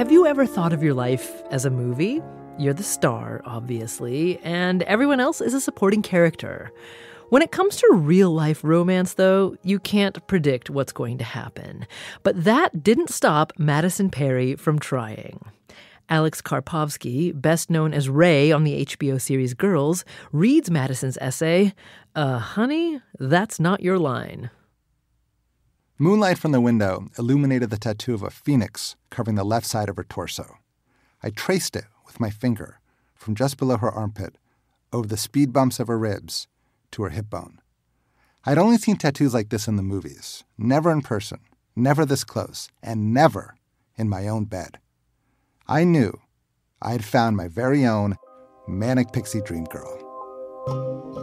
Have you ever thought of your life as a movie? You're the star, obviously, and everyone else is a supporting character. When it comes to real life romance, though, you can't predict what's going to happen. But that didn't stop Madison Perry from trying. Alex Karpovsky, best known as Ray on the HBO series Girls, reads Madison's essay, Uh, honey, that's not your line. Moonlight from the window illuminated the tattoo of a phoenix covering the left side of her torso. I traced it with my finger from just below her armpit over the speed bumps of her ribs to her hip bone. I'd only seen tattoos like this in the movies, never in person, never this close, and never in my own bed. I knew I had found my very own manic pixie dream girl.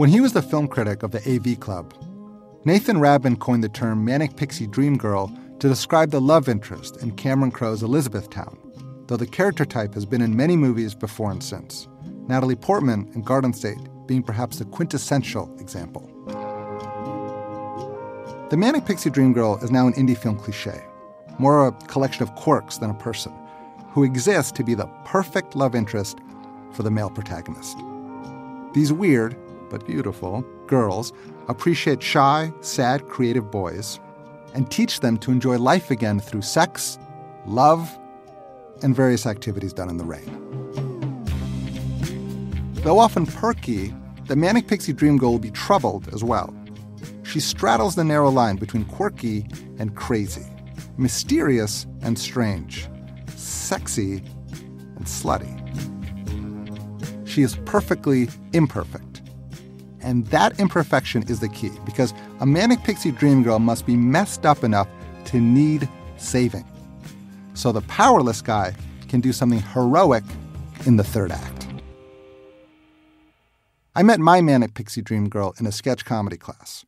When he was the film critic of the AV Club, Nathan Rabin coined the term manic pixie dream girl to describe the love interest in Cameron Crowe's Elizabethtown, though the character type has been in many movies before and since. Natalie Portman in Garden State being perhaps the quintessential example. The Manic Pixie Dream Girl is now an indie film cliche, more a collection of quirks than a person, who exists to be the perfect love interest for the male protagonist. These weird, but beautiful, girls appreciate shy, sad, creative boys and teach them to enjoy life again through sex, love, and various activities done in the rain. Though often perky, the Manic Pixie Dream Girl will be troubled as well. She straddles the narrow line between quirky and crazy, mysterious and strange, sexy and slutty. She is perfectly imperfect. And that imperfection is the key because a manic pixie dream girl must be messed up enough to need saving. So the powerless guy can do something heroic in the third act. I met my manic pixie dream girl in a sketch comedy class.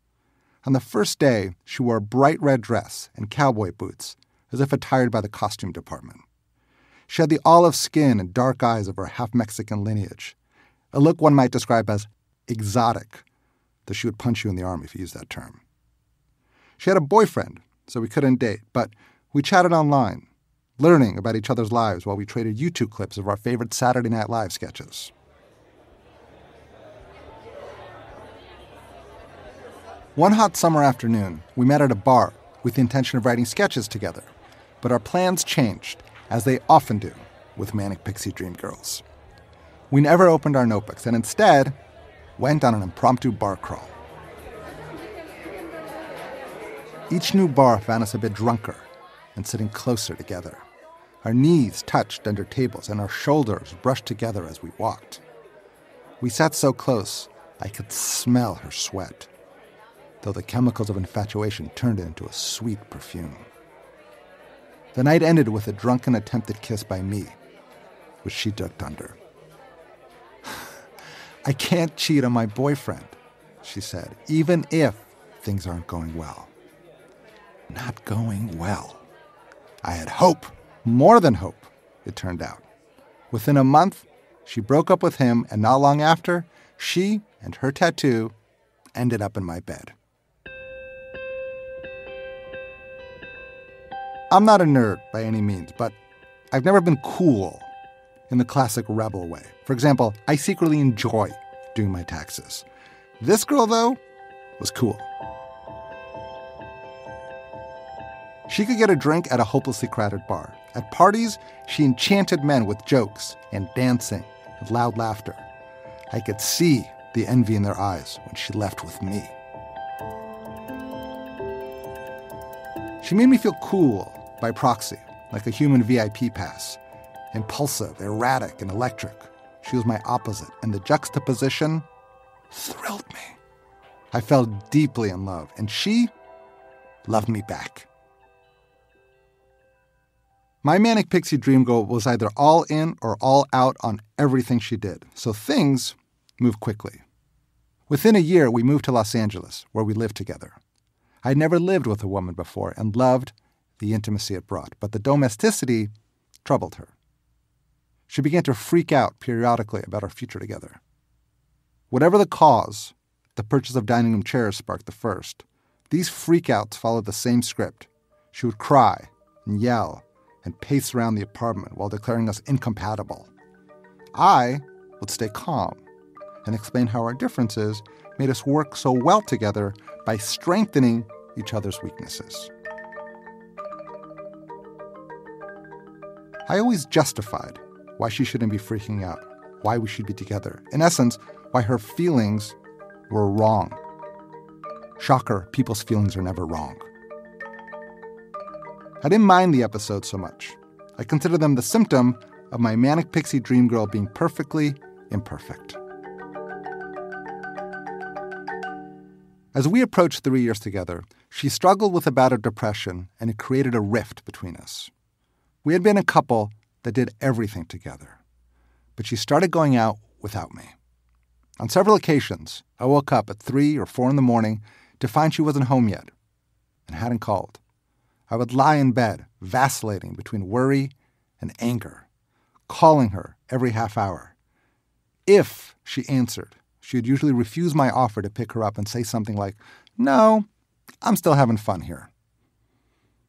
On the first day, she wore a bright red dress and cowboy boots, as if attired by the costume department. She had the olive skin and dark eyes of her half Mexican lineage, a look one might describe as exotic, that she would punch you in the arm if you used that term. She had a boyfriend, so we couldn't date, but we chatted online, learning about each other's lives while we traded YouTube clips of our favorite Saturday Night Live sketches. One hot summer afternoon, we met at a bar with the intention of writing sketches together, but our plans changed, as they often do with Manic Pixie Dream Girls. We never opened our notebooks and instead went on an impromptu bar crawl. Each new bar found us a bit drunker and sitting closer together. Our knees touched under tables and our shoulders brushed together as we walked. We sat so close, I could smell her sweat though the chemicals of infatuation turned it into a sweet perfume. The night ended with a drunken attempted kiss by me, which she ducked under. I can't cheat on my boyfriend, she said, even if things aren't going well. Not going well. I had hope, more than hope, it turned out. Within a month, she broke up with him, and not long after, she and her tattoo ended up in my bed. I'm not a nerd by any means, but I've never been cool in the classic rebel way. For example, I secretly enjoy doing my taxes. This girl, though, was cool. She could get a drink at a hopelessly crowded bar. At parties, she enchanted men with jokes and dancing and loud laughter. I could see the envy in their eyes when she left with me. She made me feel cool by proxy, like a human VIP pass. Impulsive, erratic, and electric. She was my opposite, and the juxtaposition thrilled me. I fell deeply in love, and she loved me back. My manic pixie dream girl was either all in or all out on everything she did, so things moved quickly. Within a year, we moved to Los Angeles, where we lived together. I'd never lived with a woman before and loved the intimacy it brought, but the domesticity troubled her. She began to freak out periodically about our future together. Whatever the cause, the purchase of dining room chairs sparked the first. These freakouts followed the same script. She would cry and yell and pace around the apartment while declaring us incompatible. I would stay calm and explain how our differences made us work so well together by strengthening each other's weaknesses. I always justified why she shouldn't be freaking out, why we should be together. In essence, why her feelings were wrong. Shocker, people's feelings are never wrong. I didn't mind the episodes so much. I consider them the symptom of my manic pixie dream girl being perfectly imperfect. As we approached three years together, she struggled with a bout of depression and it created a rift between us. We had been a couple that did everything together, but she started going out without me. On several occasions, I woke up at three or four in the morning to find she wasn't home yet and hadn't called. I would lie in bed, vacillating between worry and anger, calling her every half hour. If she answered, she would usually refuse my offer to pick her up and say something like, No, I'm still having fun here.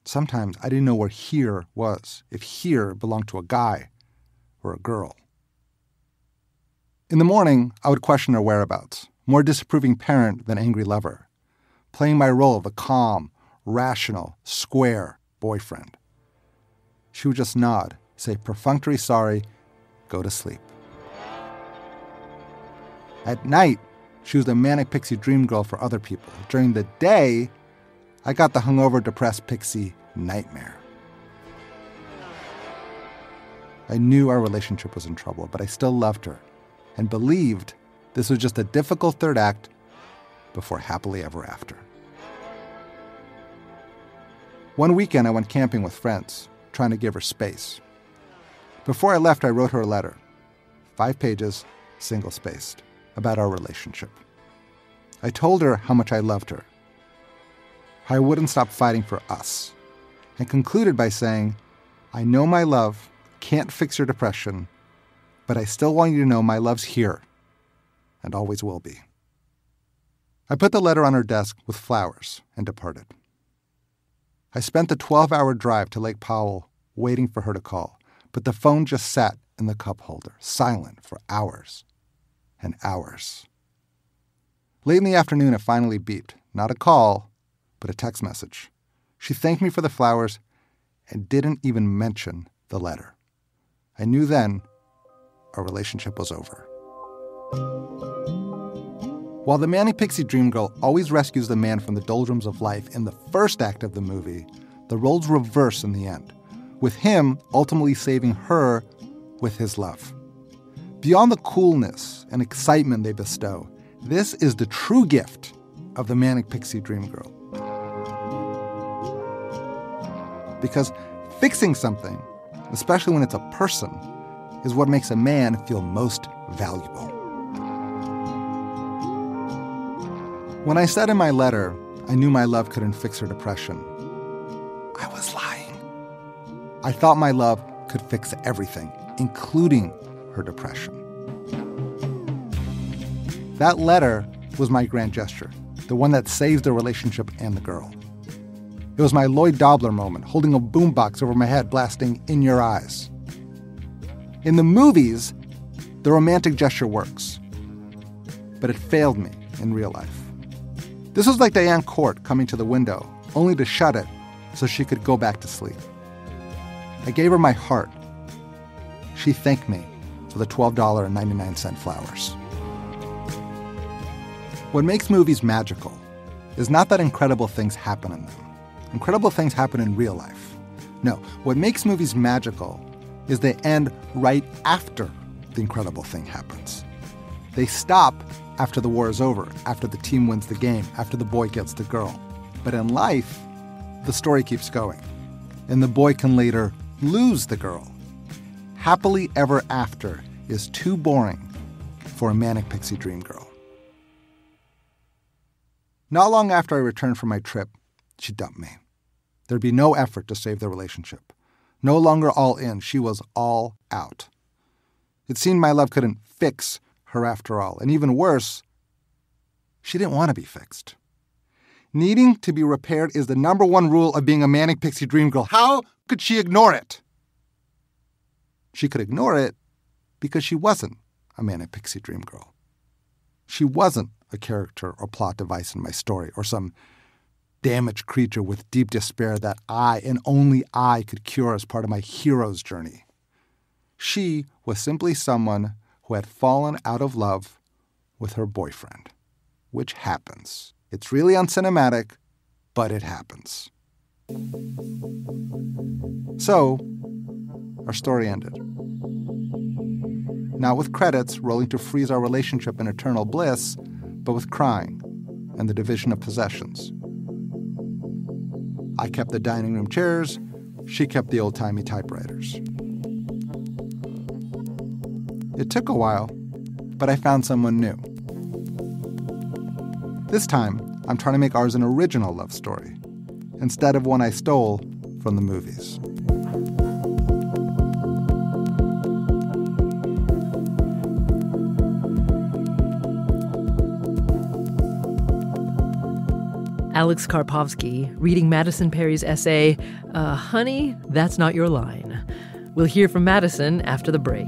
Sometimes I didn't know where here was, if here belonged to a guy or a girl. In the morning, I would question her whereabouts, more disapproving parent than angry lover, playing my role of a calm, rational, square boyfriend. She would just nod, say perfunctory sorry, go to sleep. At night, she was the manic pixie dream girl for other people. During the day, I got the hungover, depressed pixie nightmare. I knew our relationship was in trouble, but I still loved her and believed this was just a difficult third act before happily ever after. One weekend, I went camping with friends, trying to give her space. Before I left, I wrote her a letter, five pages, single spaced about our relationship. I told her how much I loved her, I wouldn't stop fighting for us, and concluded by saying, I know my love can't fix your depression, but I still want you to know my love's here and always will be. I put the letter on her desk with flowers and departed. I spent the 12 hour drive to Lake Powell waiting for her to call, but the phone just sat in the cup holder, silent for hours and hours. Late in the afternoon, it finally beeped. Not a call, but a text message. She thanked me for the flowers and didn't even mention the letter. I knew then our relationship was over. While the Manic Pixie Dream Girl always rescues the man from the doldrums of life in the first act of the movie, the roles reverse in the end, with him ultimately saving her with his love. Beyond the coolness and excitement they bestow, this is the true gift of the Manic Pixie Dream Girl. Because fixing something, especially when it's a person, is what makes a man feel most valuable. When I said in my letter, I knew my love couldn't fix her depression, I was lying. I thought my love could fix everything, including her depression. That letter was my grand gesture, the one that saved the relationship and the girl. It was my Lloyd Dobler moment, holding a boombox over my head, blasting In Your Eyes. In the movies, the romantic gesture works, but it failed me in real life. This was like Diane Court coming to the window, only to shut it so she could go back to sleep. I gave her my heart. She thanked me for the $12.99 flowers. What makes movies magical is not that incredible things happen in them. Incredible things happen in real life. No, what makes movies magical is they end right after the incredible thing happens. They stop after the war is over, after the team wins the game, after the boy gets the girl. But in life, the story keeps going, and the boy can later lose the girl happily ever after is too boring for a manic pixie dream girl. Not long after I returned from my trip, she dumped me. There'd be no effort to save the relationship. No longer all in, she was all out. It seemed my love couldn't fix her after all, and even worse, she didn't want to be fixed. Needing to be repaired is the number one rule of being a manic pixie dream girl. How could she ignore it? She could ignore it because she wasn't a manic pixie dream girl. She wasn't a character or plot device in my story or some damaged creature with deep despair that I and only I could cure as part of my hero's journey. She was simply someone who had fallen out of love with her boyfriend, which happens. It's really uncinematic, but it happens. So, our story ended. Not with credits rolling to freeze our relationship in eternal bliss, but with crying and the division of possessions. I kept the dining room chairs, she kept the old timey typewriters. It took a while, but I found someone new. This time, I'm trying to make ours an original love story, instead of one I stole from the movies. Alex Karpovsky reading Madison Perry's essay, uh, Honey, That's Not Your Line. We'll hear from Madison after the break.